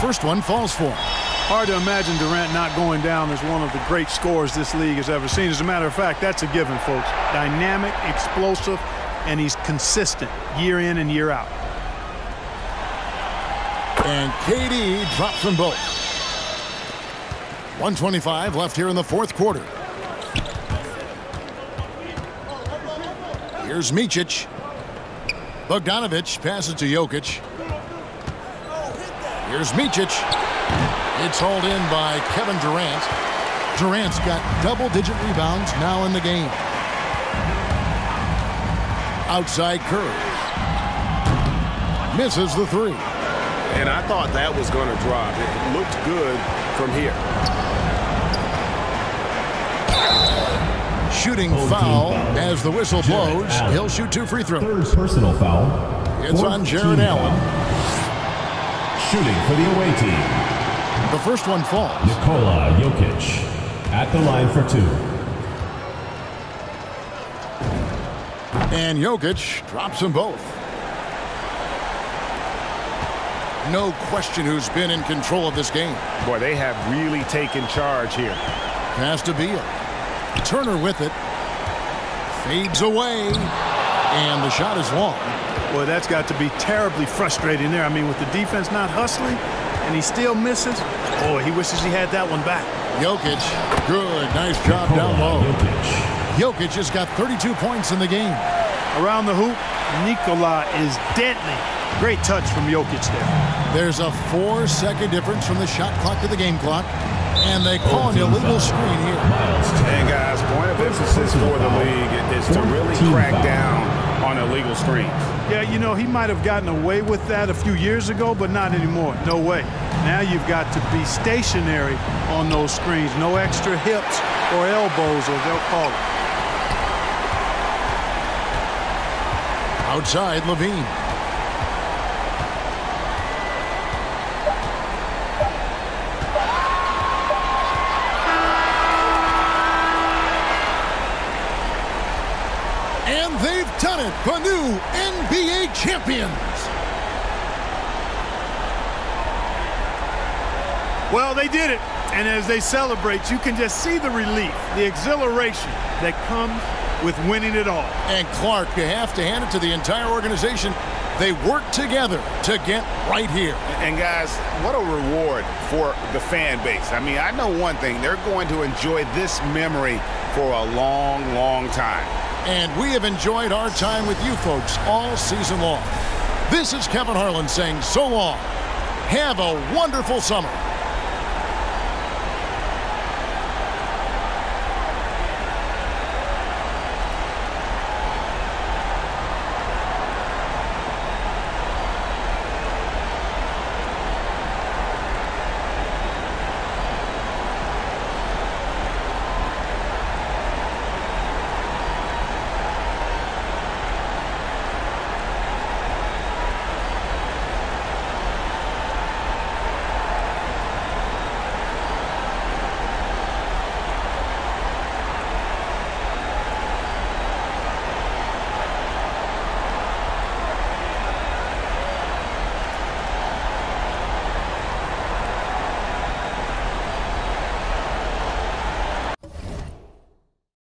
First one falls for him. Hard to imagine Durant not going down as one of the great scorers this league has ever seen. As a matter of fact, that's a given, folks. Dynamic, explosive, and he's consistent year in and year out. And KD drops them both. 125 left here in the fourth quarter. Here's Micic. Bogdanovich passes to Jokic. Here's Micic. It's hauled in by Kevin Durant. Durant's got double-digit rebounds now in the game. Outside Curry. Misses the three. And I thought that was going to drop. It looked good from here. Shooting foul as the whistle blows. He'll shoot two free throws. Third personal foul. It's on Jarrett Allen. Shooting for the away team. The first one falls. Nikola Jokic at the line for two. And Jokic drops them both. No question who's been in control of this game. Boy, they have really taken charge here. Pass to Beal. Turner with it. Fades away. And the shot is long. Boy, that's got to be terribly frustrating there. I mean, with the defense not hustling and he still misses, boy, he wishes he had that one back. Jokic, good, nice job down low. Jokic. Jokic has got 32 points in the game. Around the hoop, Nikola is deadly. Great touch from Jokic there. There's a four-second difference from the shot clock to the game clock. And they call an illegal screen here. Miles And guys, point of emphasis for the league is to really crack down on illegal screens. Yeah, you know, he might have gotten away with that a few years ago, but not anymore. No way. Now you've got to be stationary on those screens. No extra hips or elbows, or they'll call it. Outside, LaVine. And they've done it, the new NBA champions. Well, they did it. And as they celebrate, you can just see the relief, the exhilaration that comes with winning it all. And Clark, you have to hand it to the entire organization. They worked together to get right here. And guys, what a reward for the fan base. I mean, I know one thing. They're going to enjoy this memory for a long, long time. And we have enjoyed our time with you folks all season long. This is Kevin Harlan saying so long. Have a wonderful summer.